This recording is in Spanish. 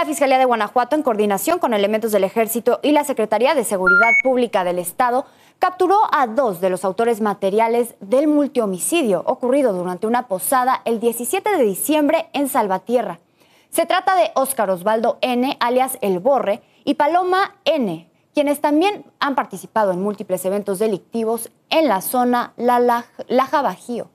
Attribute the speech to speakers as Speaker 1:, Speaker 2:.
Speaker 1: La Fiscalía de Guanajuato, en coordinación con elementos del Ejército y la Secretaría de Seguridad Pública del Estado, capturó a dos de los autores materiales del multihomicidio ocurrido durante una posada el 17 de diciembre en Salvatierra. Se trata de Óscar Osvaldo N., alias El Borre, y Paloma N., quienes también han participado en múltiples eventos delictivos en la zona La Laja Bajío.